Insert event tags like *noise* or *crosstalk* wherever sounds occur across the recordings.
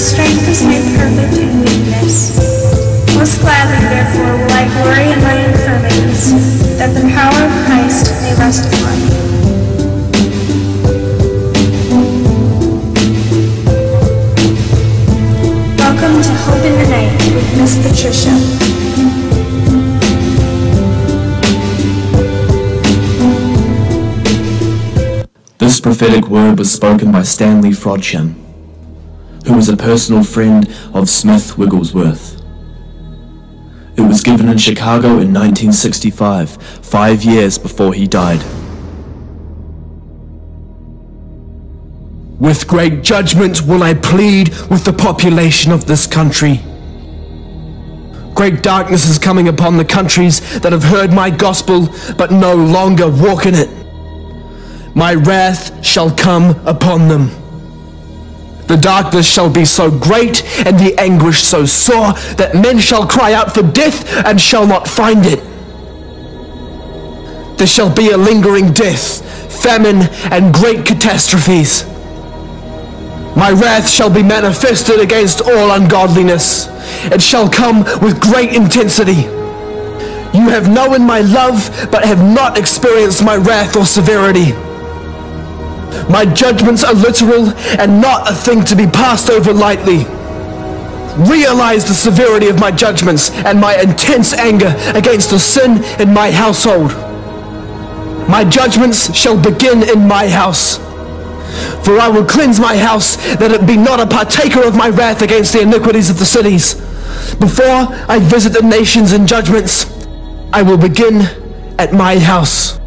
strength is made perfect in weakness. Most gladly, therefore, will I glory in my infirmities, that the power of Christ may rest upon me. Welcome to Hope in the Night with Miss Patricia. This prophetic word was spoken by Stanley Frodsham, was a personal friend of Smith Wigglesworth. It was given in Chicago in 1965, five years before he died. With great judgment will I plead with the population of this country. Great darkness is coming upon the countries that have heard my gospel but no longer walk in it. My wrath shall come upon them. The darkness shall be so great and the anguish so sore that men shall cry out for death and shall not find it. There shall be a lingering death, famine, and great catastrophes. My wrath shall be manifested against all ungodliness. It shall come with great intensity. You have known my love, but have not experienced my wrath or severity. My judgments are literal and not a thing to be passed over lightly. Realize the severity of my judgments and my intense anger against the sin in my household. My judgments shall begin in my house. For I will cleanse my house, that it be not a partaker of my wrath against the iniquities of the cities. Before I visit the nations in judgments, I will begin at my house.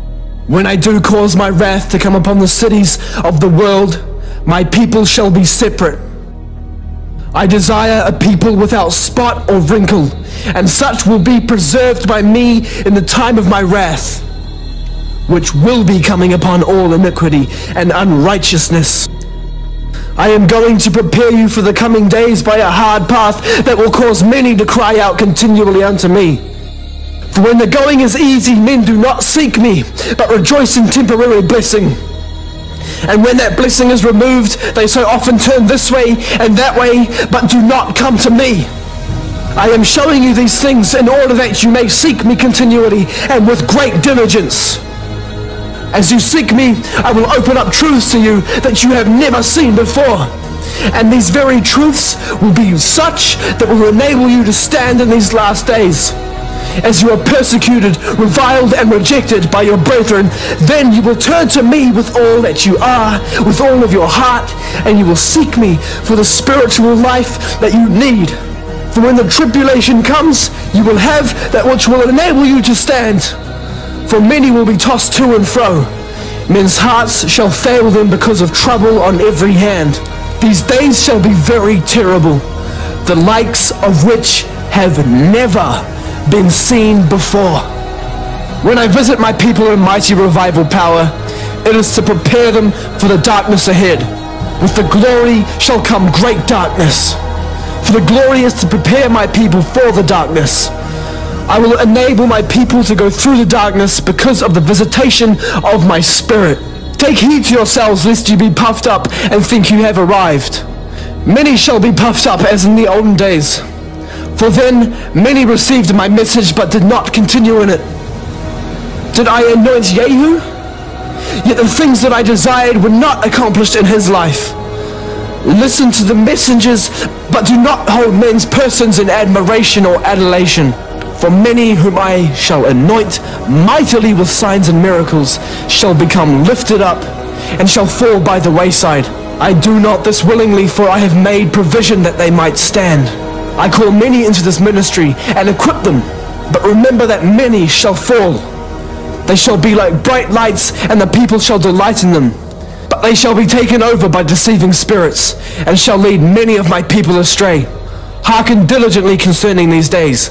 When I do cause my wrath to come upon the cities of the world, my people shall be separate. I desire a people without spot or wrinkle, and such will be preserved by me in the time of my wrath which will be coming upon all iniquity and unrighteousness. I am going to prepare you for the coming days by a hard path that will cause many to cry out continually unto me. For when the going is easy, men do not seek me, but rejoice in temporary blessing. And when that blessing is removed, they so often turn this way and that way, but do not come to me. I am showing you these things in order that you may seek me continually and with great diligence. As you seek me, I will open up truths to you that you have never seen before. And these very truths will be such that will enable you to stand in these last days. As you are persecuted, reviled, and rejected by your brethren, then you will turn to me with all that you are, with all of your heart, and you will seek me for the spiritual life that you need. For when the tribulation comes, you will have that which will enable you to stand for many will be tossed to and fro. Men's hearts shall fail them because of trouble on every hand. These days shall be very terrible, the likes of which have never been seen before. When I visit my people in mighty revival power, it is to prepare them for the darkness ahead. With the glory shall come great darkness. For the glory is to prepare my people for the darkness. I will enable my people to go through the darkness because of the visitation of my spirit. Take heed to yourselves lest you be puffed up and think you have arrived. Many shall be puffed up as in the olden days. For then many received my message but did not continue in it. Did I anoint Jehu? Yet the things that I desired were not accomplished in his life. Listen to the messengers, but do not hold men's persons in admiration or adulation. For many whom I shall anoint mightily with signs and miracles shall become lifted up and shall fall by the wayside. I do not this willingly, for I have made provision that they might stand. I call many into this ministry and equip them, but remember that many shall fall. They shall be like bright lights, and the people shall delight in them. But they shall be taken over by deceiving spirits, and shall lead many of my people astray. Hearken diligently concerning these days.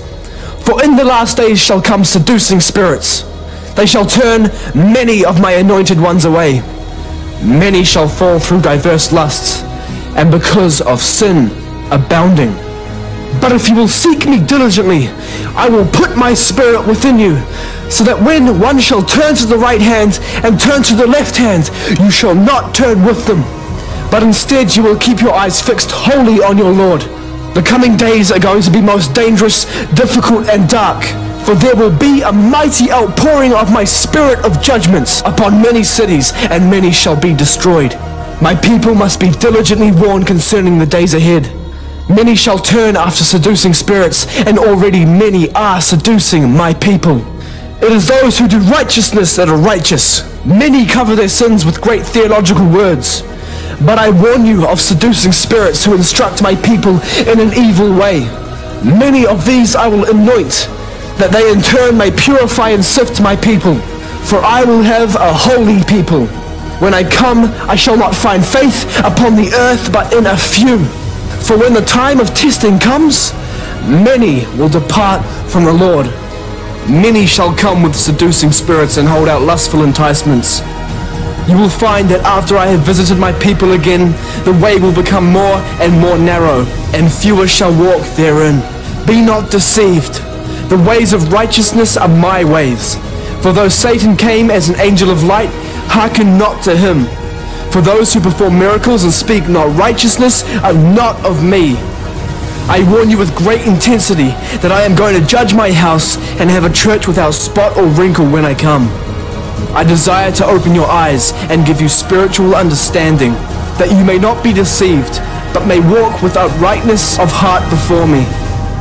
For in the last days shall come seducing spirits. They shall turn many of my anointed ones away. Many shall fall through diverse lusts, and because of sin abounding. But if you will seek me diligently, I will put my spirit within you, so that when one shall turn to the right hand and turn to the left hand, you shall not turn with them. but instead you will keep your eyes fixed wholly on your Lord. The coming days are going to be most dangerous, difficult, and dark. For there will be a mighty outpouring of my spirit of judgments upon many cities, and many shall be destroyed. My people must be diligently warned concerning the days ahead. Many shall turn after seducing spirits, and already many are seducing my people. It is those who do righteousness that are righteous. Many cover their sins with great theological words. But I warn you of seducing spirits who instruct my people in an evil way. Many of these I will anoint, that they in turn may purify and sift my people. For I will have a holy people. When I come, I shall not find faith upon the earth, but in a few. For when the time of testing comes, many will depart from the Lord. Many shall come with seducing spirits and hold out lustful enticements. You will find that after I have visited my people again, the way will become more and more narrow, and fewer shall walk therein. Be not deceived. The ways of righteousness are my ways. For though Satan came as an angel of light, hearken not to him. For those who perform miracles and speak not righteousness are not of me. I warn you with great intensity that I am going to judge my house and have a church without spot or wrinkle when I come. I desire to open your eyes and give you spiritual understanding, that you may not be deceived, but may walk with uprightness of heart before me,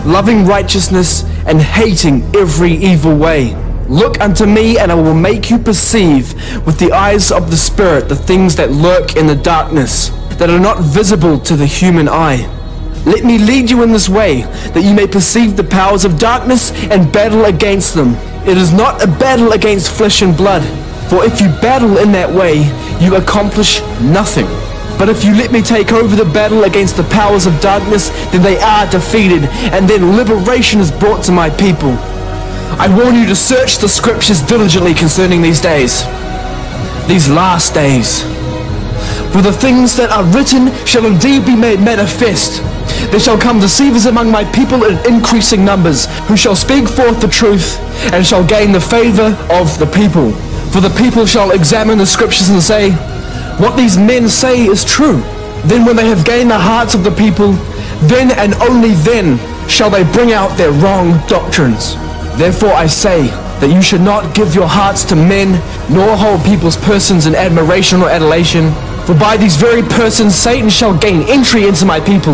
loving righteousness and hating every evil way. Look unto me, and I will make you perceive with the eyes of the Spirit the things that lurk in the darkness, that are not visible to the human eye. Let me lead you in this way, that you may perceive the powers of darkness and battle against them. It is not a battle against flesh and blood, for if you battle in that way, you accomplish nothing. But if you let me take over the battle against the powers of darkness, then they are defeated, and then liberation is brought to my people. I warn you to search the scriptures diligently concerning these days, these last days. For the things that are written shall indeed be made manifest. There shall come deceivers among my people in increasing numbers, who shall speak forth the truth, and shall gain the favor of the people. For the people shall examine the scriptures and say, What these men say is true. Then when they have gained the hearts of the people, then and only then shall they bring out their wrong doctrines. Therefore I say that you should not give your hearts to men, nor hold people's persons in admiration or adulation. For by these very persons Satan shall gain entry into my people.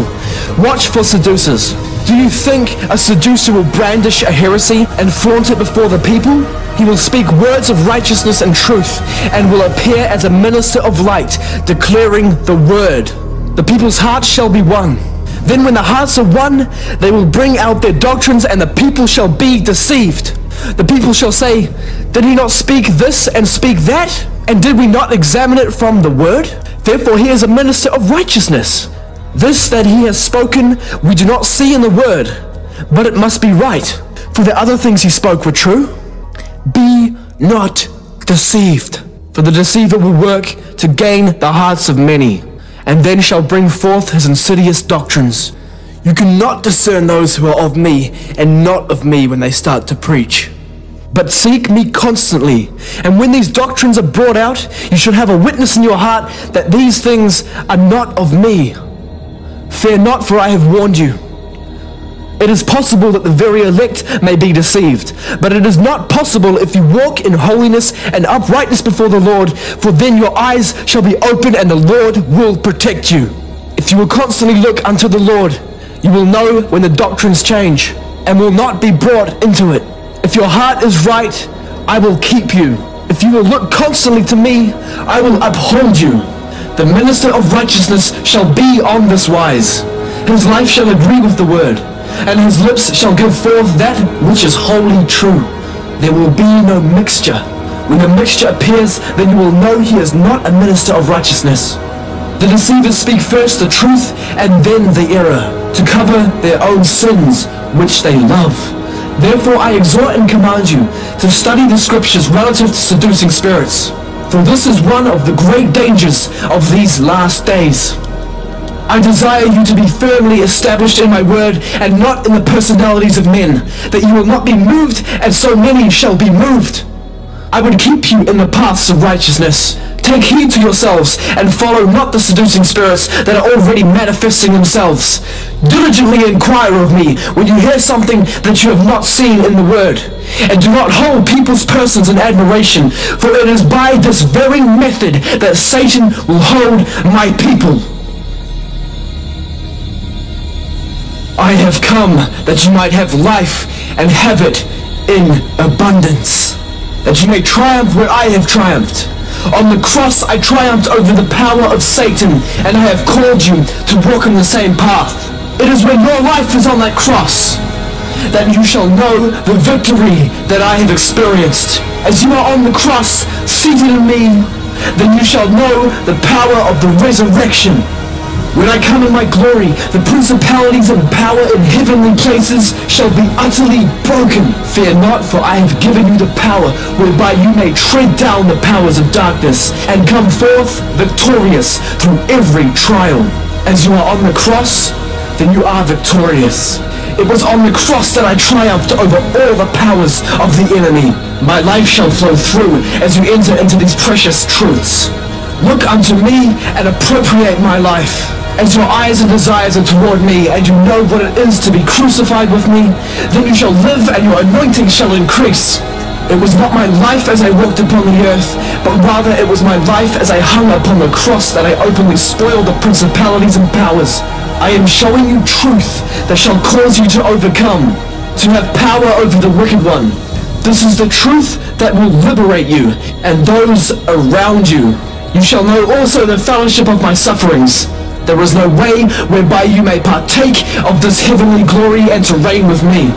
Watch for seducers. Do you think a seducer will brandish a heresy and flaunt it before the people? He will speak words of righteousness and truth, and will appear as a minister of light, declaring the word. The people's hearts shall be won. Then when the hearts are won, they will bring out their doctrines, and the people shall be deceived. The people shall say, Did he not speak this and speak that? And did we not examine it from the word? Therefore he is a minister of righteousness. This that he has spoken we do not see in the word, but it must be right. For the other things he spoke were true. Be not deceived. For the deceiver will work to gain the hearts of many, and then shall bring forth his insidious doctrines. You cannot discern those who are of me and not of me when they start to preach. But seek me constantly, and when these doctrines are brought out, you should have a witness in your heart that these things are not of me. Fear not, for I have warned you. It is possible that the very elect may be deceived, but it is not possible if you walk in holiness and uprightness before the Lord, for then your eyes shall be open and the Lord will protect you. If you will constantly look unto the Lord, you will know when the doctrines change and will not be brought into it. If your heart is right, I will keep you. If you will look constantly to me, I will uphold you. The minister of righteousness shall be on this wise. His life shall agree with the word, and his lips shall give forth that which is wholly true. There will be no mixture. When the mixture appears, then you will know he is not a minister of righteousness. The deceivers speak first the truth and then the error, to cover their own sins, which they love. Therefore I exhort and command you to study the scriptures relative to seducing spirits. For this is one of the great dangers of these last days. I desire you to be firmly established in my word and not in the personalities of men, that you will not be moved, and so many shall be moved. I would keep you in the paths of righteousness, Take heed to yourselves and follow not the seducing spirits that are already manifesting themselves. Diligently inquire of me when you hear something that you have not seen in the word. And do not hold people's persons in admiration, for it is by this very method that Satan will hold my people. I have come that you might have life and have it in abundance, that you may triumph where I have triumphed. On the cross I triumphed over the power of Satan, and I have called you to walk in the same path. It is when your life is on that cross that you shall know the victory that I have experienced. As you are on the cross, seated in me, then you shall know the power of the resurrection when I come in my glory, the principalities and power in heavenly places shall be utterly broken. Fear not, for I have given you the power whereby you may tread down the powers of darkness and come forth victorious through every trial. As you are on the cross, then you are victorious. It was on the cross that I triumphed over all the powers of the enemy. My life shall flow through as you enter into these precious truths. Look unto me and appropriate my life. As your eyes and desires are toward me, and you know what it is to be crucified with me, then you shall live and your anointing shall increase. It was not my life as I walked upon the earth, but rather it was my life as I hung upon the cross that I openly spoiled the principalities and powers. I am showing you truth that shall cause you to overcome, to have power over the wicked one. This is the truth that will liberate you and those around you. You shall know also the fellowship of my sufferings, there is no way whereby you may partake of this heavenly glory and to reign with me.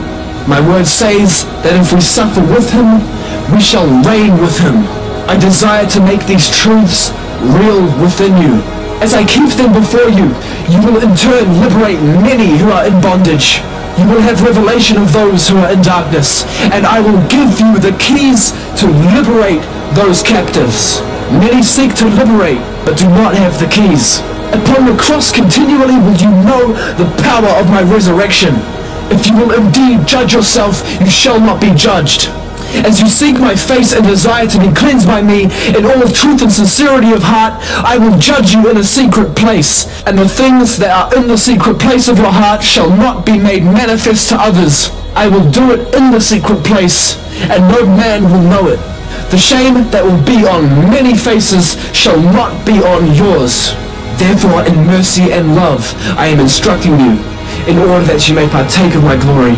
My word says that if we suffer with him, we shall reign with him. I desire to make these truths real within you. As I keep them before you, you will in turn liberate many who are in bondage. You will have revelation of those who are in darkness, and I will give you the keys to liberate those captives. Many seek to liberate, but do not have the keys. Upon the cross continually will you know the power of my resurrection. If you will indeed judge yourself, you shall not be judged. As you seek my face and desire to be cleansed by me in all truth and sincerity of heart, I will judge you in a secret place, and the things that are in the secret place of your heart shall not be made manifest to others. I will do it in the secret place, and no man will know it. The shame that will be on many faces shall not be on yours. Therefore, in mercy and love, I am instructing you, in order that you may partake of my glory.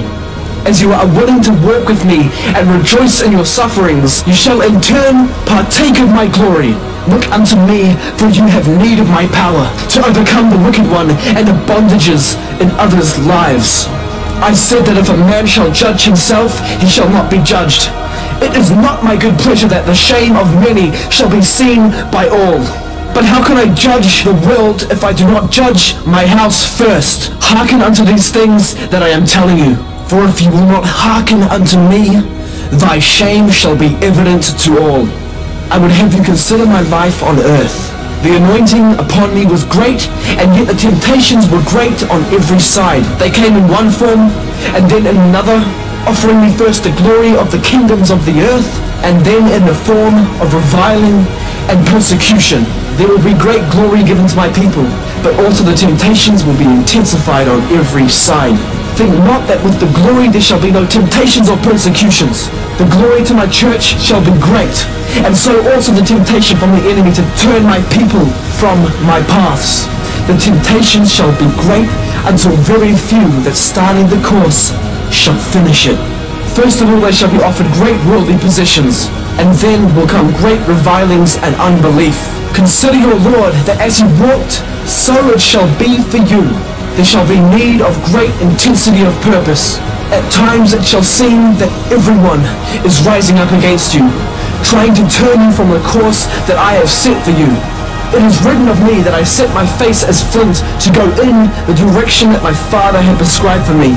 As you are willing to walk with me and rejoice in your sufferings, you shall in turn partake of my glory. Look unto me, for you have need of my power to overcome the wicked one and the bondages in others' lives. I said that if a man shall judge himself, he shall not be judged. It is not my good pleasure that the shame of many shall be seen by all. But how can I judge the world if I do not judge my house first? Hearken unto these things that I am telling you. For if you will not hearken unto me, thy shame shall be evident to all. I would have you consider my life on earth. The anointing upon me was great, and yet the temptations were great on every side. They came in one form, and then in another, offering me first the glory of the kingdoms of the earth, and then in the form of reviling and persecution. There will be great glory given to my people, but also the temptations will be intensified on every side. Think not that with the glory there shall be no temptations or persecutions. The glory to my church shall be great, and so also the temptation from the enemy to turn my people from my paths. The temptations shall be great until very few that starting the course shall finish it. First of all, they shall be offered great worldly positions, and then will come great revilings and unbelief. Consider your Lord, that as he walked, so it shall be for you. There shall be need of great intensity of purpose. At times it shall seem that everyone is rising up against you, trying to turn you from the course that I have set for you. It is written of me that I set my face as flint to go in the direction that my Father had prescribed for me.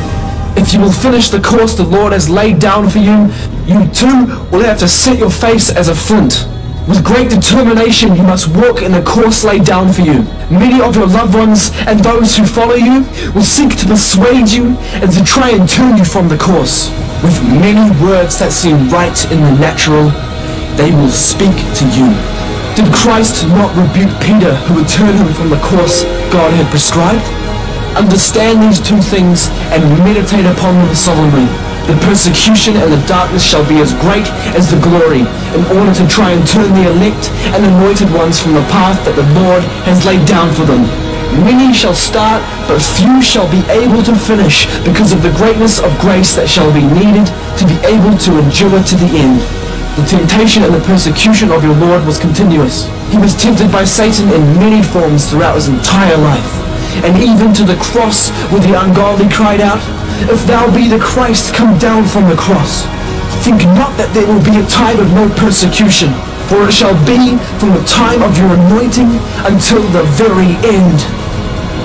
If you will finish the course the Lord has laid down for you, you too will have to set your face as a flint. With great determination you must walk in the course laid down for you. Many of your loved ones and those who follow you will seek to persuade you and to try and turn you from the course. With many words that seem right in the natural, they will speak to you. Did Christ not rebuke Peter who would turn him from the course God had prescribed? Understand these two things and meditate upon them solemnly. The persecution and the darkness shall be as great as the glory, in order to try and turn the elect and anointed ones from the path that the Lord has laid down for them. Many shall start, but few shall be able to finish, because of the greatness of grace that shall be needed to be able to endure to the end. The temptation and the persecution of your Lord was continuous. He was tempted by Satan in many forms throughout his entire life. And even to the cross where the ungodly cried out, If thou be the Christ, come down from the cross. Think not that there will be a time of no persecution, for it shall be from the time of your anointing until the very end.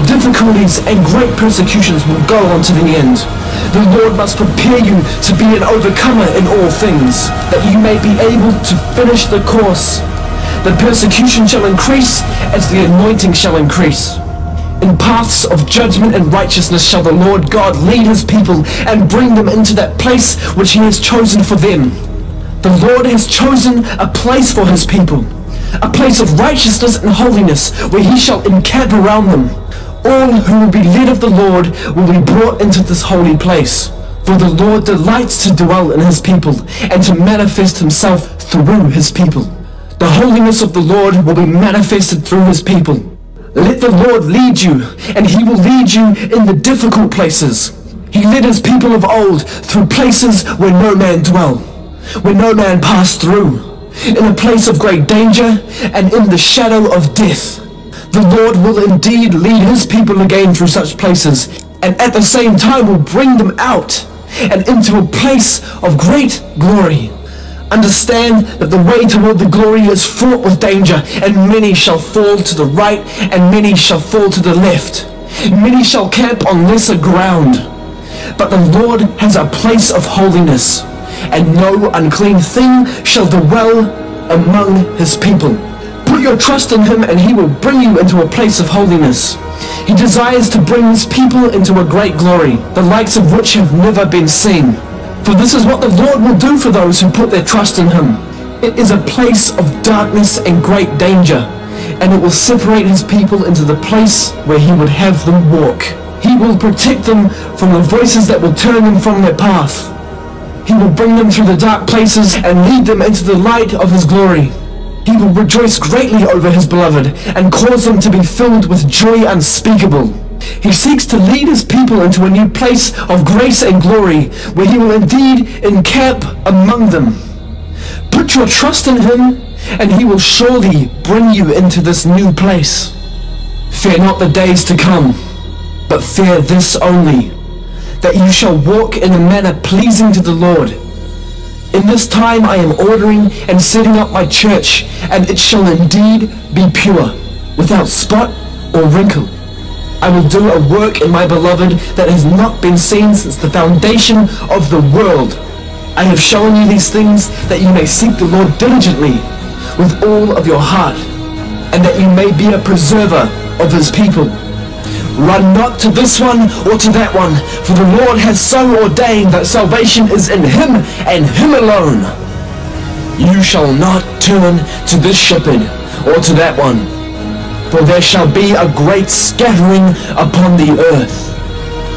Difficulties and great persecutions will go on to the end. The Lord must prepare you to be an overcomer in all things, that you may be able to finish the course. The persecution shall increase as the anointing shall increase. In paths of judgment and righteousness shall the Lord God lead his people and bring them into that place which he has chosen for them. The Lord has chosen a place for his people, a place of righteousness and holiness where he shall encamp around them all who will be led of the Lord will be brought into this holy place. For the Lord delights to dwell in his people and to manifest himself through his people. The holiness of the Lord will be manifested through his people. Let the Lord lead you, and he will lead you in the difficult places. He led his people of old through places where no man dwell, where no man passed through, in a place of great danger and in the shadow of death. The Lord will indeed lead his people again through such places, and at the same time will bring them out and into a place of great glory. Understand that the way toward the glory is fraught with danger, and many shall fall to the right, and many shall fall to the left. Many shall camp on lesser ground. But the Lord has a place of holiness, and no unclean thing shall dwell among his people. Put your trust in him and he will bring you into a place of holiness. He desires to bring his people into a great glory, the likes of which have never been seen. For this is what the Lord will do for those who put their trust in him. It is a place of darkness and great danger, and it will separate his people into the place where he would have them walk. He will protect them from the voices that will turn them from their path. He will bring them through the dark places and lead them into the light of his glory. He will rejoice greatly over his beloved and cause them to be filled with joy unspeakable. He seeks to lead his people into a new place of grace and glory where he will indeed encamp among them. Put your trust in him and he will surely bring you into this new place. Fear not the days to come, but fear this only, that you shall walk in a manner pleasing to the Lord in this time I am ordering and setting up my church, and it shall indeed be pure, without spot or wrinkle. I will do a work in my beloved that has not been seen since the foundation of the world. I have shown you these things that you may seek the Lord diligently, with all of your heart, and that you may be a preserver of his people. Run not to this one or to that one, for the Lord has so ordained that salvation is in him and him alone. You shall not turn to this shepherd or to that one, for there shall be a great scattering upon the earth.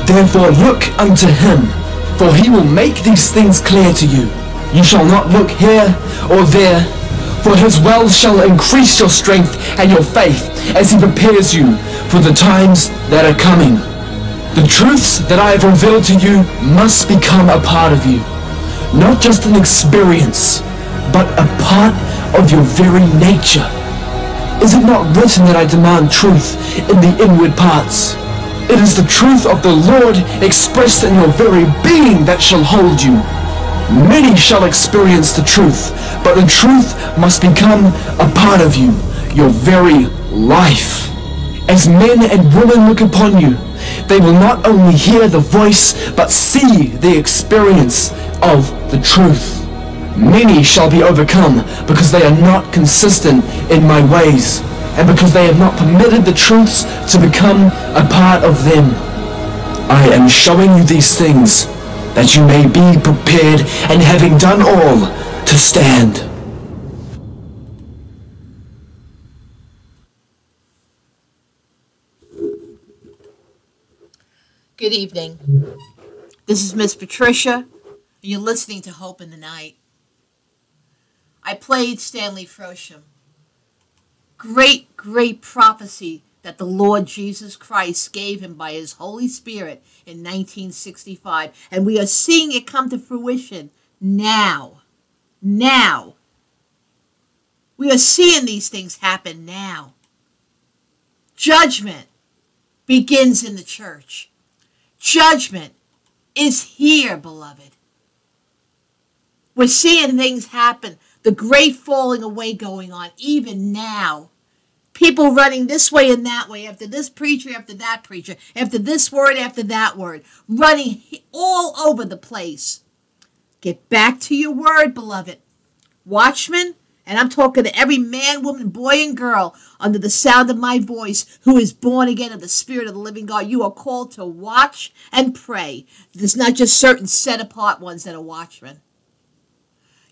Therefore look unto him, for he will make these things clear to you. You shall not look here or there, for his well shall increase your strength and your faith as he prepares you for the times that are coming. The truths that I have revealed to you must become a part of you. Not just an experience, but a part of your very nature. Is it not written that I demand truth in the inward parts? It is the truth of the Lord expressed in your very being that shall hold you. Many shall experience the truth, but the truth must become a part of you, your very life. As men and women look upon you, they will not only hear the voice, but see the experience of the truth. Many shall be overcome, because they are not consistent in my ways, and because they have not permitted the truths to become a part of them. I am showing you these things, that you may be prepared, and having done all, to stand. Good evening. This is Miss Patricia, you're listening to Hope in the Night. I played Stanley Frodsham. Great, great prophecy that the Lord Jesus Christ gave him by his Holy Spirit in 1965. And we are seeing it come to fruition now. Now. We are seeing these things happen now. Judgment begins in the church. Judgment is here, beloved. We're seeing things happen, the great falling away going on, even now. People running this way and that way, after this preacher, after that preacher, after this word, after that word, running all over the place. Get back to your word, beloved. Watchmen, and I'm talking to every man, woman, boy, and girl under the sound of my voice who is born again of the Spirit of the living God. You are called to watch and pray. There's not just certain set apart ones that are watchmen.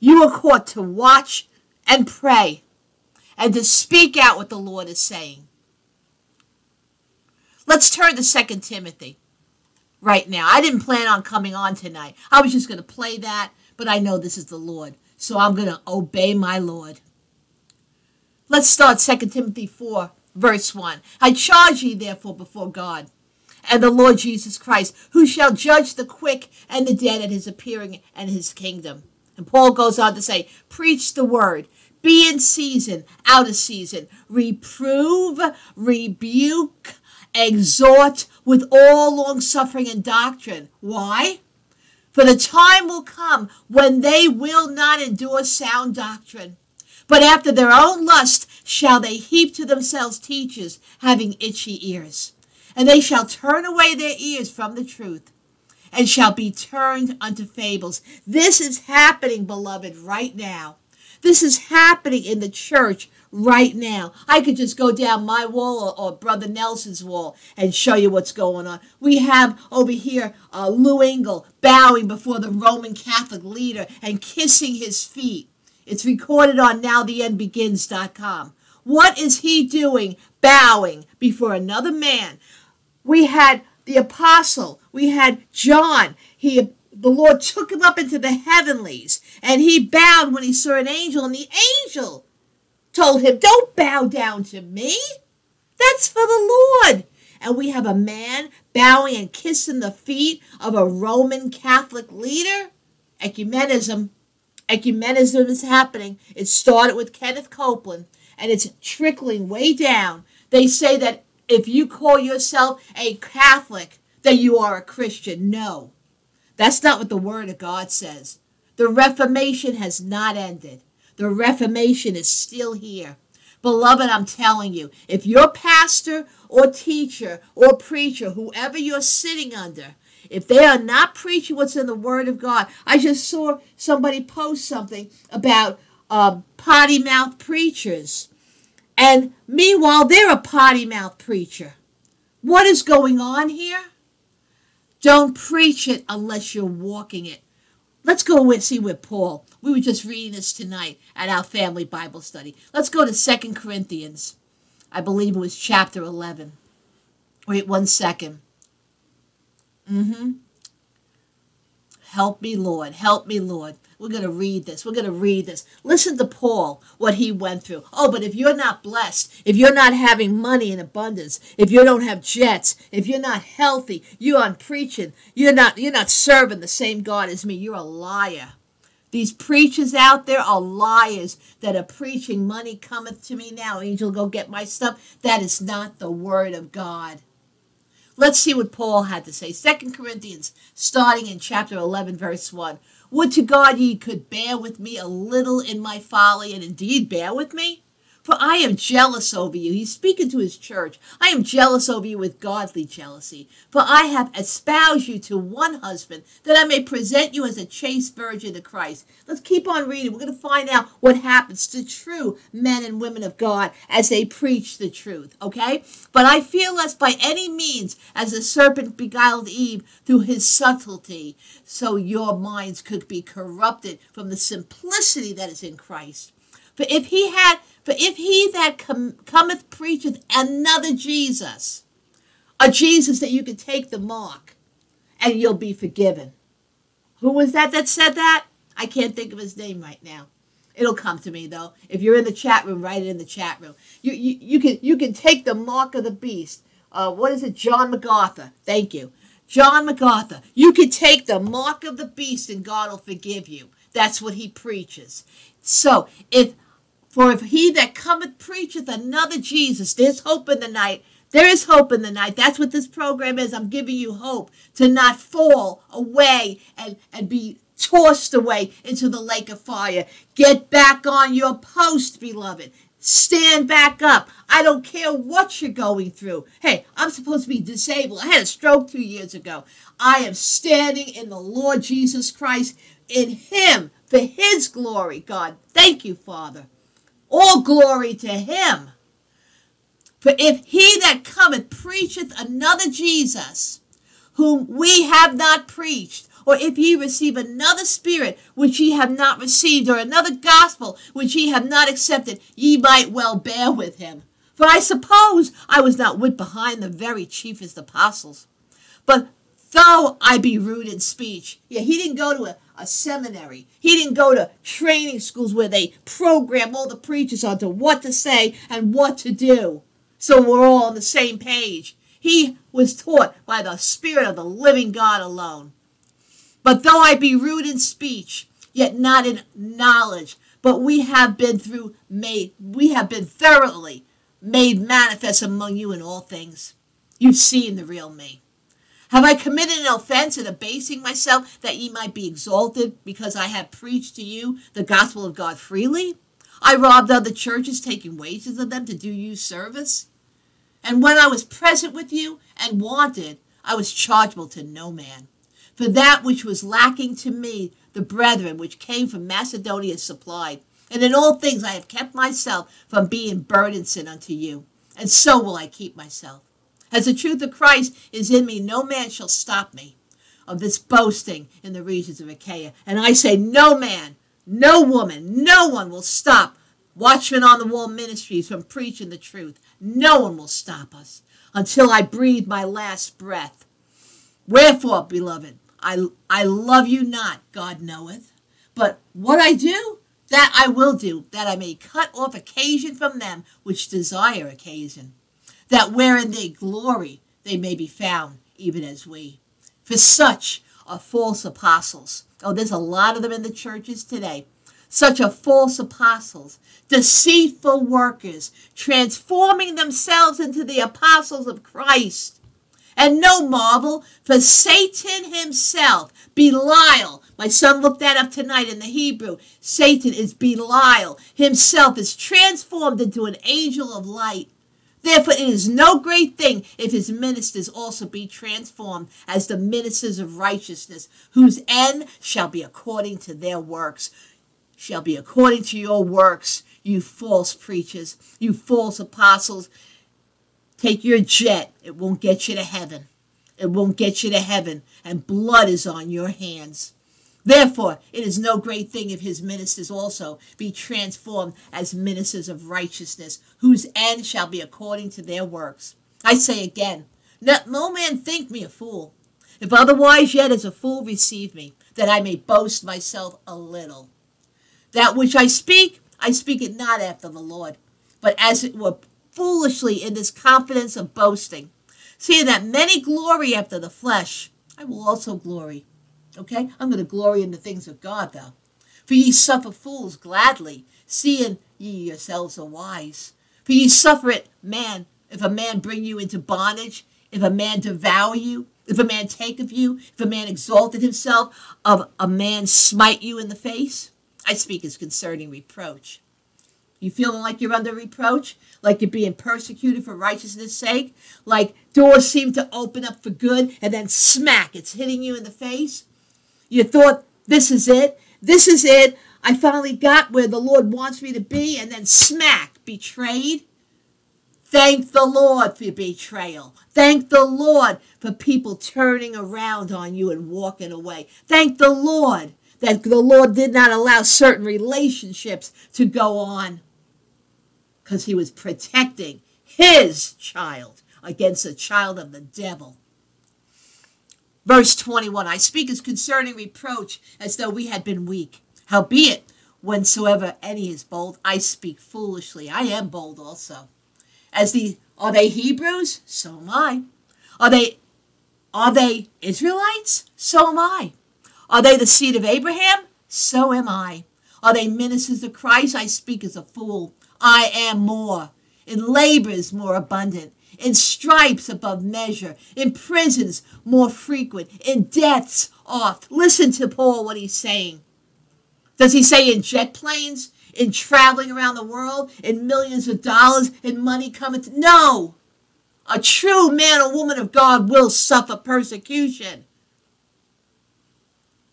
You are called to watch and pray and to speak out what the Lord is saying. Let's turn to Second Timothy right now. I didn't plan on coming on tonight. I was just going to play that, but I know this is the Lord so I'm going to obey my Lord. Let's start 2 Timothy 4, verse 1. I charge ye therefore before God and the Lord Jesus Christ, who shall judge the quick and the dead at his appearing and his kingdom. And Paul goes on to say, Preach the word, be in season, out of season, reprove, rebuke, exhort with all long suffering and doctrine. Why? For the time will come when they will not endure sound doctrine, but after their own lust shall they heap to themselves teachers having itchy ears. And they shall turn away their ears from the truth and shall be turned unto fables. This is happening, beloved, right now. This is happening in the church right now. I could just go down my wall or, or, Brother Nelson's wall and show you what's going on. We have over here uh, Lou Engle bowing before the Roman Catholic leader and kissing his feet. It's recorded on nowtheendbegins.com. What is he doing bowing before another man? We had the apostle, we had John. He the Lord took him up into the heavenlies and he bowed when he saw an angel and the angel told him, Don't bow down to me. That's for the Lord. And we have a man bowing and kissing the feet of a Roman Catholic leader. Ecumenism. Ecumenism is happening. It started with Kenneth Copeland and it's trickling way down. They say that if you call yourself a Catholic, that you are a Christian. No, that's not what the Word of God says. The Reformation has not ended. The Reformation is still here. Beloved, I'm telling you, if your pastor or teacher or preacher, whoever you're sitting under, if they are not preaching what's in the Word of God, I just saw somebody post something about uh, potty mouth preachers. And meanwhile, they're a potty mouth preacher. What is going on here? Don't preach it unless you're walking it. Let's go and see with Paul. We were just reading this tonight at our family Bible study. Let's go to Second Corinthians. I believe it was chapter 11. Wait one second. Mm-hmm. Help me, Lord. Help me, Lord. We're going to read this. We're going to read this. Listen to Paul, what he went through. Oh, but if you're not blessed, if you're not having money in abundance, if you don't have jets, if you're not healthy, you aren't preaching, you're not you're not serving the same God as me, you're a liar. These preachers out there are liars that are preaching money cometh to me now. Angel, go get my stuff. That is not the word of God. Let's see what Paul had to say. Second Corinthians, starting in chapter 11, verse 1. Would to God ye could bear with me a little in my folly, and indeed bear with me? For I am jealous over you. He's speaking to his church. I am jealous over you with godly jealousy. For I have espoused you to one husband, that I may present you as a chaste virgin to Christ. Let's keep on reading. We're going to find out what happens to true men and women of God as they preach the truth, okay? But I fear lest by any means, as the serpent beguiled Eve through his subtlety, so your minds could be corrupted from the simplicity that is in Christ. For if he had for if he that com- cometh preacheth another Jesus, a Jesus that you could take the mark, and you'll be forgiven. Who was that that said that? I can't think of his name right now. It'll come to me though. If you're in the chat room, write it in the chat room. You you, you can you can take the mark of the beast. Uh, what is it? John MacArthur. Thank you. John MacArthur. You can take the mark of the beast and God will forgive you. That's what he preaches. So if for if he that cometh preacheth another Jesus, there's hope in the night. There is hope in the night. That's what this program is. I'm giving you hope to not fall away and, and be tossed away into the lake of fire. Get back on your post, beloved. Stand back up. I don't care what you're going through. Hey, I'm supposed to be disabled. I had a stroke two years ago. I am standing in the Lord Jesus Christ, in Him, for His glory, God. Thank you, Father. All glory to Him. For if he that cometh preacheth another Jesus, whom we have not preached, or if ye receive another spirit which ye have not received, or another gospel which ye have not accepted, ye might well bear with him. For I suppose I was not with behind the very chiefest apostles. But though I be rude in speech, yeah, he didn't go to a, a seminary. He didn't go to training schools where they program all the preachers onto what to say and what to do so we're all on the same page. He was taught by the Spirit of the living God alone. But though I be rude in speech, yet not in knowledge, but we have been through made we have been thoroughly made manifest among you in all things. You've seen the real me. Have I committed an offense in abasing myself that ye might be exalted because I have preached to you the gospel of God freely? I robbed other churches, taking wages of them to do you service. And when I was present with you and wanted, I was chargeable to no man. For that which was lacking to me, the brethren which came from Macedonia supplied. And in all things I have kept myself from being burdensome unto you. And so will I keep myself. As the truth of Christ is in me, no man shall stop me of this boasting in the regions of Achaia. And I say, no man, no woman, no one will stop Watchmen on the Wall Ministries from preaching the truth. No one will stop us until I breathe my last breath. Wherefore, beloved, I, I love you not, God knoweth. But what I do, that I will do, that I may cut off occasion from them which desire occasion, that wherein they glory they may be found, even as we. For such are false apostles. Oh, there's a lot of them in the churches today. Such are false apostles, deceitful workers, transforming themselves into the apostles of Christ. And no marvel, for Satan himself, Belial, my son looked that up tonight in the Hebrew. Satan is Belial, himself is transformed into an angel of light. Therefore, it is no great thing if his ministers also be transformed as the ministers of righteousness, whose end shall be according to their works. Shall be according to your works you false preachers, you false apostles. Take your jet. It won't get you to heaven. It won't get you to heaven, and blood is on your hands. Therefore, it is no great thing if his ministers also be transformed as ministers of righteousness, whose end shall be according to their works. I say again, let no man think me a fool. If otherwise yet as a fool receive me, that I may boast myself a little. That which I speak, I speak it not after the Lord, but as it were foolishly in this confidence of boasting. Seeing that many glory after the flesh, I will also glory. Okay? I'm going to glory in the things of God, though. For ye suffer fools gladly, seeing ye yourselves are wise. For ye suffer it, man, if a man bring you into bondage, if a man devour you, if a man take of you, if a man exalted himself, of a man smite you in the face. I speak as concerning reproach. You feeling like you're under reproach? Like you're being persecuted for righteousness' sake? Like doors seem to open up for good and then smack, it's hitting you in the face? You thought, this is it? This is it. I finally got where the Lord wants me to be, and then smack, betrayed? Thank the Lord for betrayal. Thank the Lord for people turning around on you and walking away. Thank the Lord that the Lord did not allow certain relationships to go on because he was protecting his child against a child of the devil. Verse 21 I speak as concerning reproach, as though we had been weak. Howbeit, whensoever any is bold, I speak foolishly. I am bold also. As the are they Hebrews? So am I. Are they are they Israelites? So am I. Are they the seed of Abraham? So am I. Are they ministers of Christ? I speak as a fool. I am more. In labors more abundant. In stripes above measure. In prisons more frequent. In deaths oft. Listen to Paul what he's saying. Does he say in jet planes? In traveling around the world? In millions of dollars? In money coming to. No! A true man or woman of God will suffer persecution.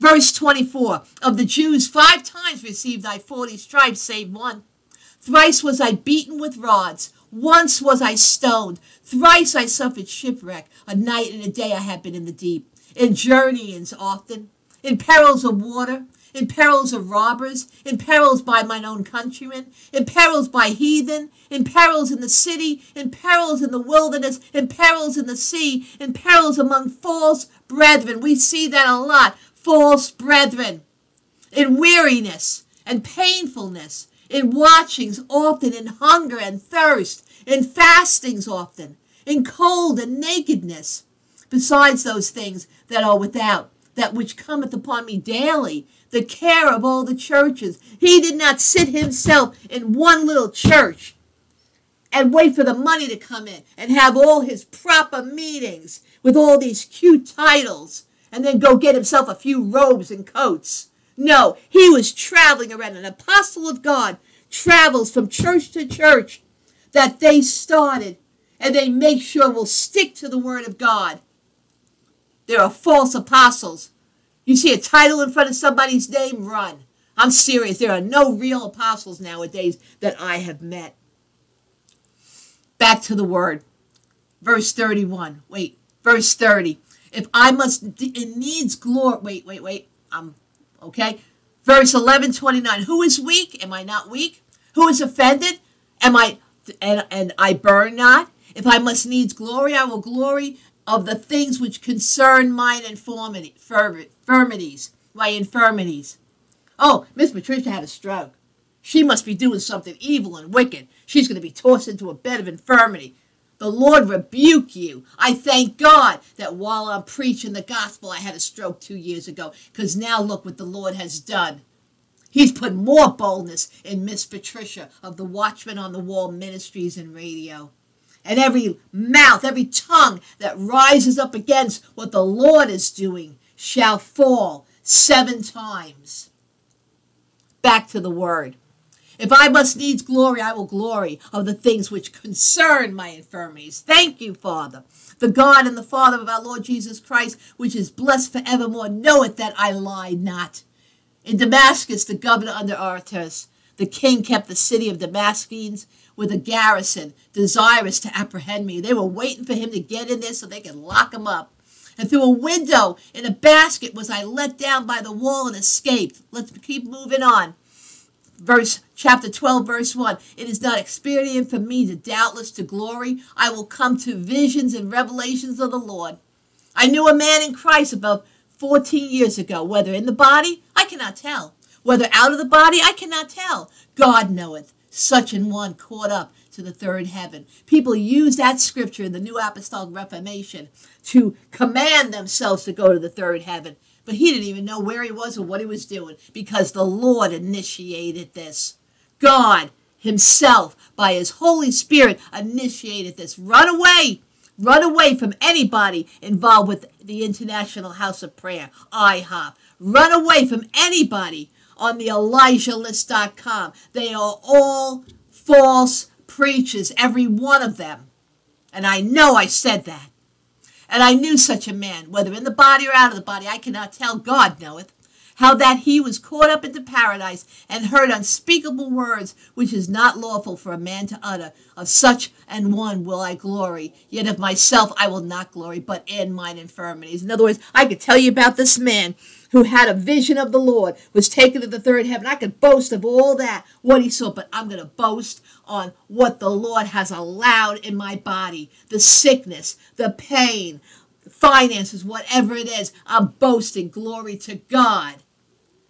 Verse 24 Of the Jews, five times received I forty stripes, save one. Thrice was I beaten with rods. Once was I stoned. Thrice I suffered shipwreck. A night and a day I have been in the deep. In journeyings often. In perils of water in perils of robbers, in perils by mine own countrymen, in perils by heathen, in perils in the city, in perils in the wilderness, in perils in the sea, in perils among false brethren. We see that a lot. False brethren. In weariness and painfulness, in watchings often, in hunger and thirst, in fastings often, in cold and nakedness, besides those things that are without, that which cometh upon me daily, the care of all the churches. He did not sit himself in one little church and wait for the money to come in and have all his proper meetings with all these cute titles and then go get himself a few robes and coats. No, he was traveling around. An apostle of God travels from church to church that they started and they make sure will stick to the word of God. There are false apostles you see a title in front of somebody's name, run. I'm serious. There are no real apostles nowadays that I have met. Back to the word. Verse 31. Wait, verse 30. If I must, it needs glory. Wait, wait, wait. I'm okay. Verse 11, 29. Who is weak? Am I not weak? Who is offended? Am I, and, and I burn not? If I must needs glory, I will glory of the things which concern mine infirmities, my infirmities. Oh, Miss Patricia had a stroke. She must be doing something evil and wicked. She's going to be tossed into a bed of infirmity. The Lord rebuke you. I thank God that while I'm preaching the gospel, I had a stroke two years ago, because now look what the Lord has done. He's put more boldness in Miss Patricia of the Watchman on the Wall Ministries and Radio and every mouth, every tongue that rises up against what the Lord is doing shall fall seven times. Back to the word. If I must needs glory, I will glory of the things which concern my infirmities. Thank you, Father. The God and the Father of our Lord Jesus Christ, which is blessed forevermore, knoweth that I lie not. In Damascus, the governor under Aretas, the king kept the city of Damascenes with a garrison desirous to apprehend me. They were waiting for him to get in there so they could lock him up. And through a window in a basket was I let down by the wall and escaped. Let's keep moving on. Verse chapter 12, verse 1. It is not expedient for me to doubtless to glory. I will come to visions and revelations of the Lord. I knew a man in Christ about 14 years ago, whether in the body, I cannot tell. Whether out of the body, I cannot tell. God knoweth such an one caught up to the third heaven. People use that scripture in the New Apostolic Reformation to command themselves to go to the third heaven. But he didn't even know where he was or what he was doing because the Lord initiated this. God himself, by his Holy Spirit, initiated this. Run away! Run away from anybody involved with the International House of Prayer, IHOP. Run away from anybody on the ElijahList.com. They are all false preachers, every one of them. And I know I said that. And I knew such a man, whether in the body or out of the body, I cannot tell, God knoweth, how that he was caught up into paradise and heard unspeakable words which is not lawful for a man to utter. Of such an one will I glory, yet of myself I will not glory, but in mine infirmities. In other words, I could tell you about this man who had a vision of the Lord, was taken to the third heaven. I could boast of all that, what he saw, but I'm going to boast on what the Lord has allowed in my body the sickness, the pain, finances, whatever it is. I'm boasting. Glory to God.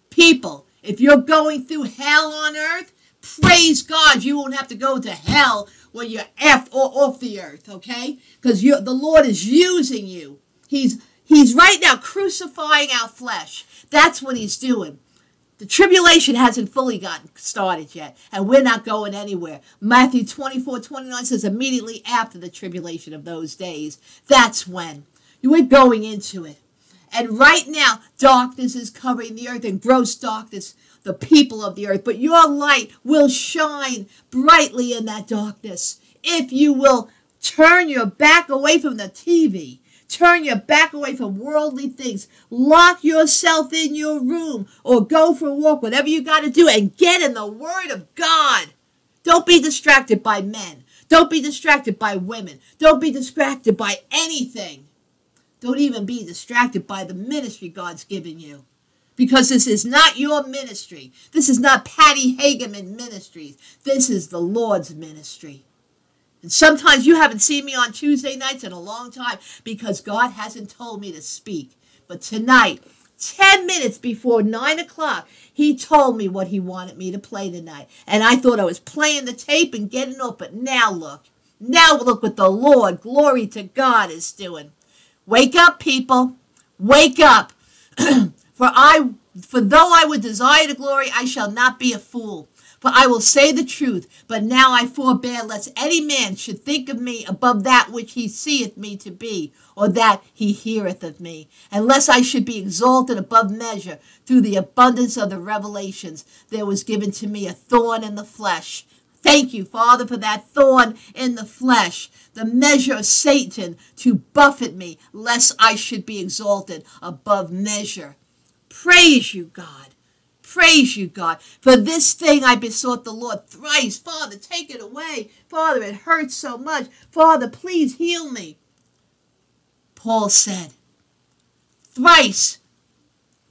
People, if you're going through hell on earth, praise God. You won't have to go to hell when you're off, off the earth, okay? Because the Lord is using you. He's, he's right now crucifying our flesh. That's what he's doing. The tribulation hasn't fully gotten started yet, and we're not going anywhere. Matthew 24, 29 says, immediately after the tribulation of those days, that's when. We're going into it. And right now, darkness is covering the earth, and gross darkness the people of the earth. But your light will shine brightly in that darkness if you will turn your back away from the TV Turn your back away from worldly things. Lock yourself in your room or go for a walk, whatever you got to do, and get in the Word of God. Don't be distracted by men. Don't be distracted by women. Don't be distracted by anything. Don't even be distracted by the ministry God's given you. Because this is not your ministry. This is not Patty Hagemann Ministries. This is the Lord's ministry. Sometimes you haven't seen me on Tuesday nights in a long time because God hasn't told me to speak. But tonight, 10 minutes before 9 o'clock, he told me what he wanted me to play tonight. And I thought I was playing the tape and getting up, But now look. Now look what the Lord, glory to God, is doing. Wake up, people. Wake up. *clears throat* for I for though I would desire the glory, I shall not be a fool. For I will say the truth, but now I forbear lest any man should think of me above that which he seeth me to be, or that he heareth of me, unless I should be exalted above measure through the abundance of the revelations. There was given to me a thorn in the flesh. Thank you, Father, for that thorn in the flesh, the measure of Satan to buffet me, lest I should be exalted above measure. Praise you, God. Praise you, God. For this thing I besought the Lord thrice. Father, take it away. Father, it hurts so much. Father, please heal me. Paul said, Thrice,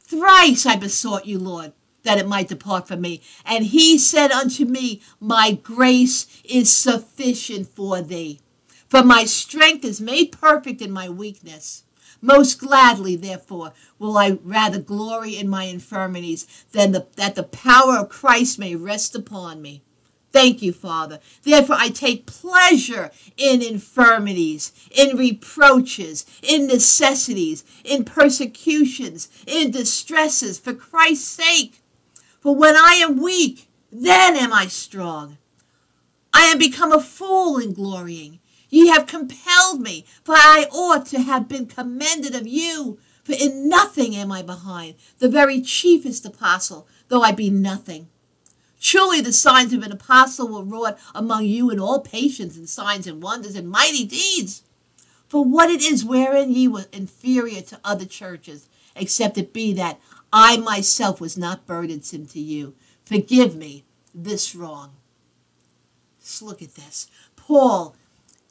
thrice I besought you, Lord, that it might depart from me. And he said unto me, My grace is sufficient for thee. For my strength is made perfect in my weakness. Most gladly, therefore, will I rather glory in my infirmities than the, that the power of Christ may rest upon me. Thank you, Father. Therefore, I take pleasure in infirmities, in reproaches, in necessities, in persecutions, in distresses, for Christ's sake. For when I am weak, then am I strong. I am become a fool in glorying. Ye have compelled me, for I ought to have been commended of you. For in nothing am I behind, the very chiefest apostle, though I be nothing. Truly the signs of an apostle were wrought among you in all patience and signs and wonders and mighty deeds. For what it is wherein ye were inferior to other churches, except it be that I myself was not burdensome to you. Forgive me this wrong. Let's look at this. Paul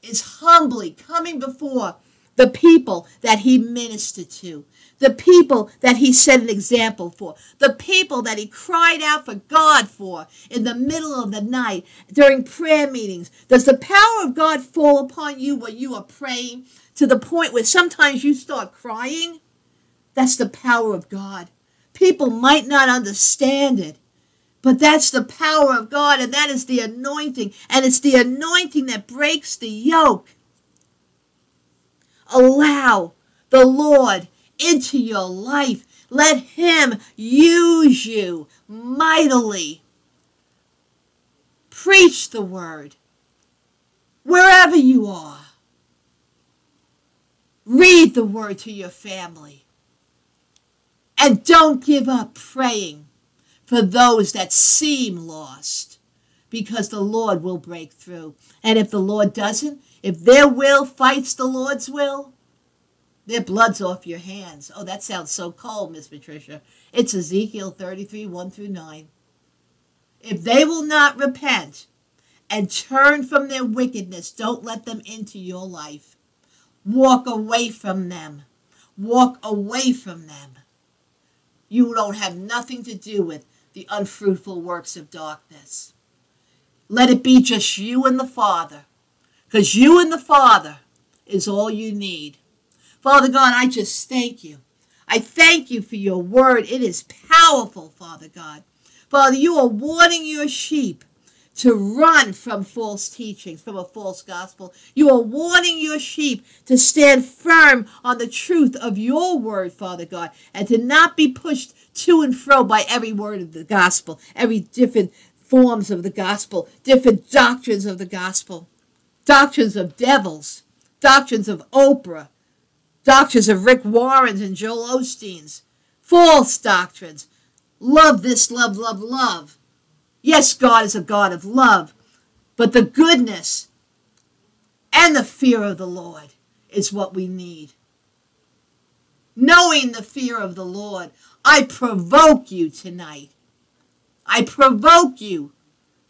is humbly coming before the people that he ministered to, the people that he set an example for, the people that he cried out for God for in the middle of the night during prayer meetings. Does the power of God fall upon you when you are praying to the point where sometimes you start crying? That's the power of God. People might not understand it, but that's the power of God, and that is the anointing. And it's the anointing that breaks the yoke. Allow the Lord into your life. Let Him use you mightily. Preach the word wherever you are. Read the word to your family. And don't give up praying for those that seem lost because the Lord will break through. And if the Lord doesn't, if their will fights the Lord's will, their blood's off your hands. Oh, that sounds so cold, Miss Patricia. It's Ezekiel 33, 1 through 9. If they will not repent and turn from their wickedness, don't let them into your life. Walk away from them. Walk away from them. You don't have nothing to do with the unfruitful works of darkness. Let it be just you and the Father, because you and the Father is all you need. Father God, I just thank you. I thank you for your word. It is powerful, Father God. Father, you are warning your sheep to run from false teachings, from a false gospel. You are warning your sheep to stand firm on the truth of your word, Father God, and to not be pushed to and fro by every word of the gospel, every different forms of the gospel, different doctrines of the gospel, doctrines of devils, doctrines of Oprah, doctrines of Rick Warren's and Joel Osteen's, false doctrines. Love this, love, love, love Yes, God is a God of love, but the goodness and the fear of the Lord is what we need. Knowing the fear of the Lord, I provoke you tonight. I provoke you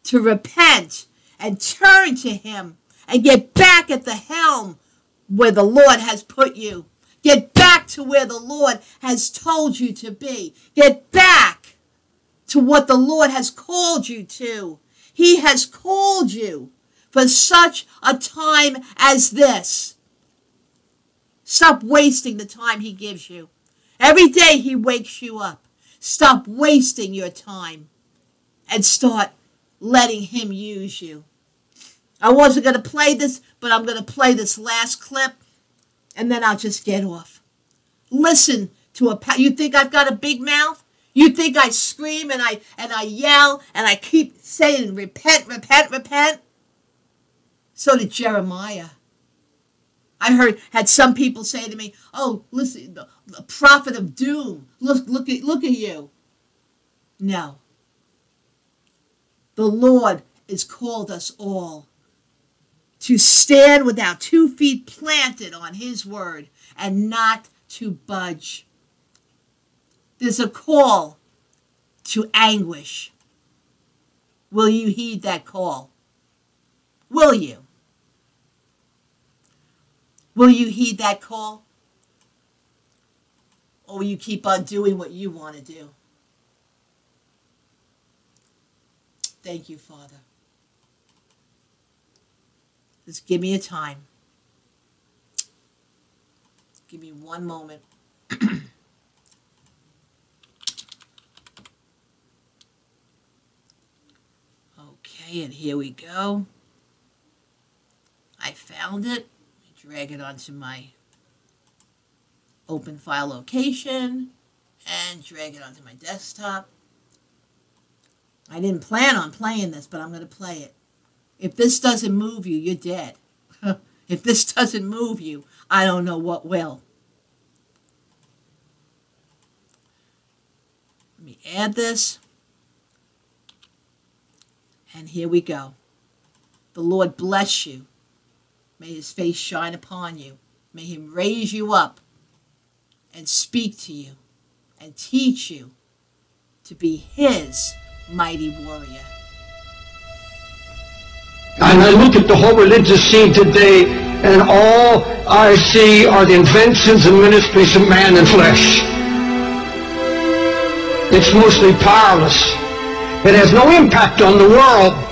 to repent and turn to Him and get back at the helm where the Lord has put you. Get back to where the Lord has told you to be. Get back to what the Lord has called you to. He has called you for such a time as this. Stop wasting the time He gives you. Every day He wakes you up. Stop wasting your time and start letting Him use you. I wasn't going to play this, but I'm going to play this last clip and then I'll just get off. Listen to a. You think I've got a big mouth? You think I scream and I and I yell and I keep saying repent, repent, repent? So did Jeremiah. I heard had some people say to me, "Oh, listen, the, the prophet of doom. Look, look at look at you." No. The Lord has called us all to stand with our two feet planted on His word and not to budge. There's a call to anguish. Will you heed that call? Will you? Will you heed that call? Or will you keep on doing what you want to do? Thank you, Father. Just give me a time. Give me one moment. *clears throat* Okay, and here we go. I found it. Drag it onto my open file location and drag it onto my desktop. I didn't plan on playing this, but I'm going to play it. If this doesn't move you, you're dead. *laughs* if this doesn't move you, I don't know what will. Let me add this. And here we go. The Lord bless you. May his face shine upon you. May him raise you up and speak to you and teach you to be his mighty warrior. And I look at the whole religious scene today, and all I see are the inventions and ministries of man and flesh. It's mostly powerless. It has no impact on the world.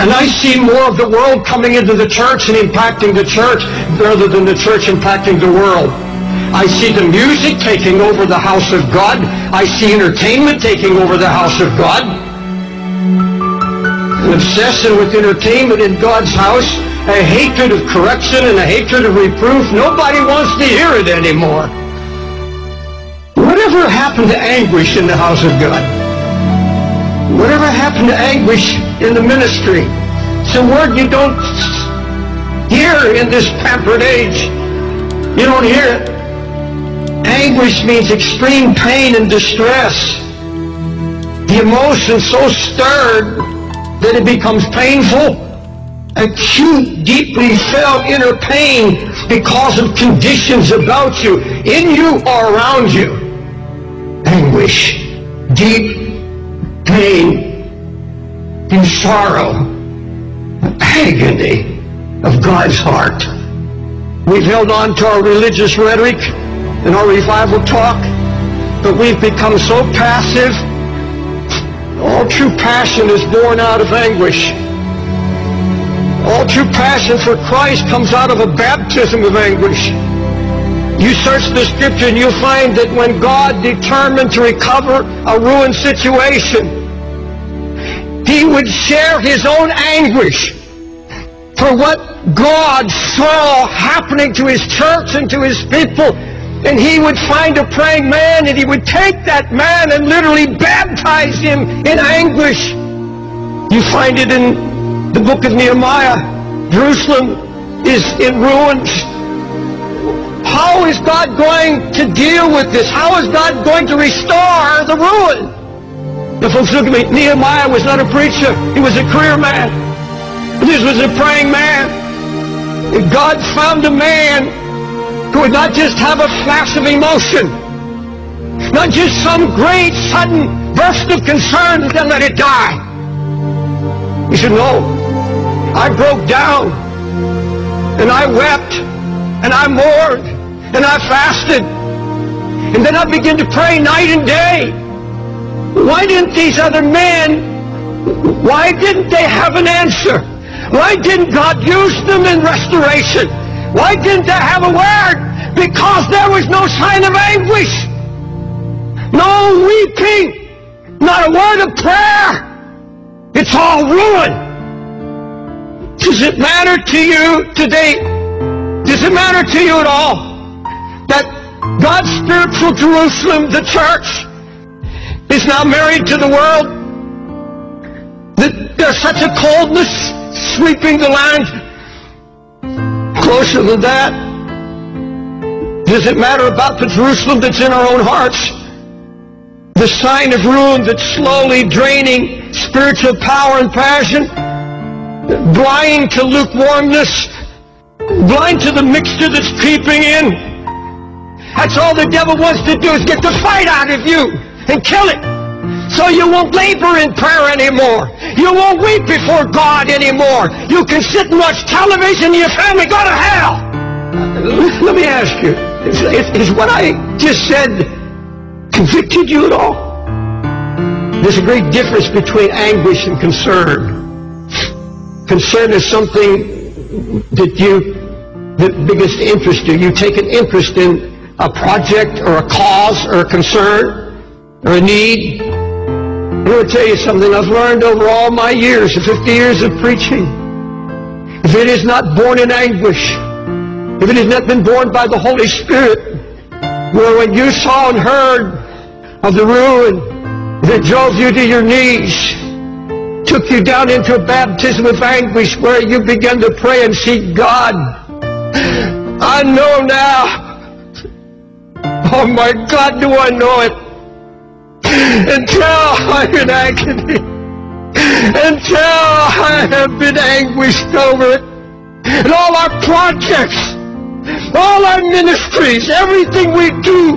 And I see more of the world coming into the church and impacting the church rather than the church impacting the world. I see the music taking over the house of God. I see entertainment taking over the house of God. An obsession with entertainment in God's house, a hatred of correction and a hatred of reproof. Nobody wants to hear it anymore. Whatever happened to anguish in the house of God? Whatever happened to anguish in the ministry? It's a word you don't hear in this pampered age. You don't hear it. Anguish means extreme pain and distress. The emotion so stirred that it becomes painful. Acute, deeply felt inner pain because of conditions about you, in you or around you anguish, deep pain, and sorrow, agony of God's heart. We've held on to our religious rhetoric and our revival talk, but we've become so passive. All true passion is born out of anguish. All true passion for Christ comes out of a baptism of anguish. You search the scripture and you'll find that when God determined to recover a ruined situation, he would share his own anguish for what God saw happening to his church and to his people. And he would find a praying man and he would take that man and literally baptize him in anguish. You find it in the book of Nehemiah. Jerusalem is in ruins. How is God going to deal with this? How is God going to restore the ruin? The folks look at me. Nehemiah was not a preacher. He was a career man. This was a praying man. And God found a man who would not just have a flash of emotion, not just some great sudden burst of concern and then let it die. He said, no, I broke down and I wept and I mourned and I fasted. And then I began to pray night and day. Why didn't these other men, why didn't they have an answer? Why didn't God use them in restoration? Why didn't they have a word? Because there was no sign of anguish. No weeping. Not a word of prayer. It's all ruin. Does it matter to you today? Does it matter to you at all God's spiritual Jerusalem, the church, is now married to the world? There's such a coldness sweeping the land? Closer than that, does it matter about the Jerusalem that's in our own hearts? The sign of ruin that's slowly draining spiritual power and passion? Blind to lukewarmness? Blind to the mixture that's creeping in? That's all the devil wants to do is get the fight out of you and kill it. So you won't labor in prayer anymore. You won't weep before God anymore. You can sit and watch television and your family go to hell. Let me ask you, is, what I just said convicted you at all? There's a great difference between anguish and concern. Concern is something that you, that biggest interest you. You take an interest in a project or a cause or a concern or a need. I'm going to tell you something I've learned over all my years, 50 years of preaching. If it is not born in anguish, if it has not been born by the Holy Spirit, where when you saw and heard of the ruin that drove you to your knees, took you down into a baptism of anguish where you began to pray and seek God, I know now. Oh my God, do I know it until I'm in agony, until I have been anguished over it. And all our projects, all our ministries, everything we do,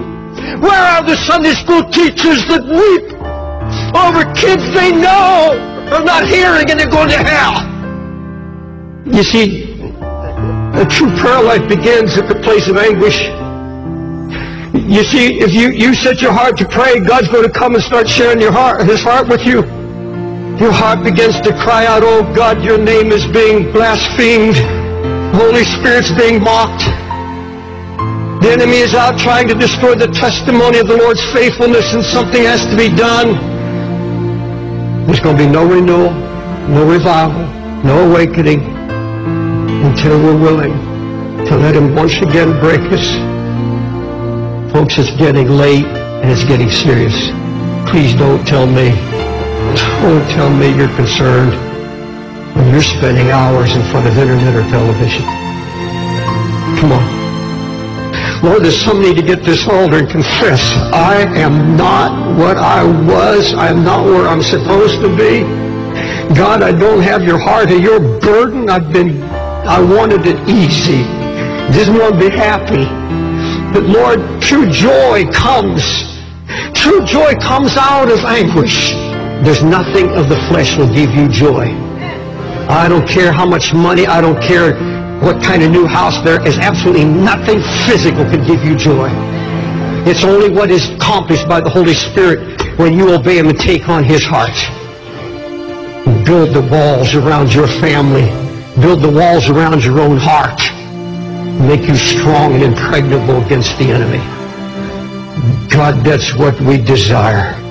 where are the Sunday school teachers that weep over kids they know are not hearing and they're going to hell? You see, a true prayer life begins at the place of anguish. You see, if you, you set your heart to pray, God's going to come and start sharing your heart, His heart with you. Your heart begins to cry out, Oh God, your name is being blasphemed. Holy Spirit's being mocked. The enemy is out trying to destroy the testimony of the Lord's faithfulness and something has to be done. There's going to be no renewal, no revival, no awakening until we're willing to let Him once again break us. Folks, it's getting late and it's getting serious. Please don't tell me, don't tell me you're concerned when you're spending hours in front of internet or television. Come on. Lord, there's some need to get this altar and confess, I am not what I was. I am not where I'm supposed to be. God, I don't have your heart or your burden. I've been, I wanted it easy. Didn't want to be happy. But Lord, true joy comes. True joy comes out of anguish. There's nothing of the flesh will give you joy. I don't care how much money, I don't care what kind of new house there is. Absolutely nothing physical can give you joy. It's only what is accomplished by the Holy Spirit when you obey Him and take on His heart. Build the walls around your family build the walls around your own heart, make you strong and impregnable against the enemy. God, that's what we desire.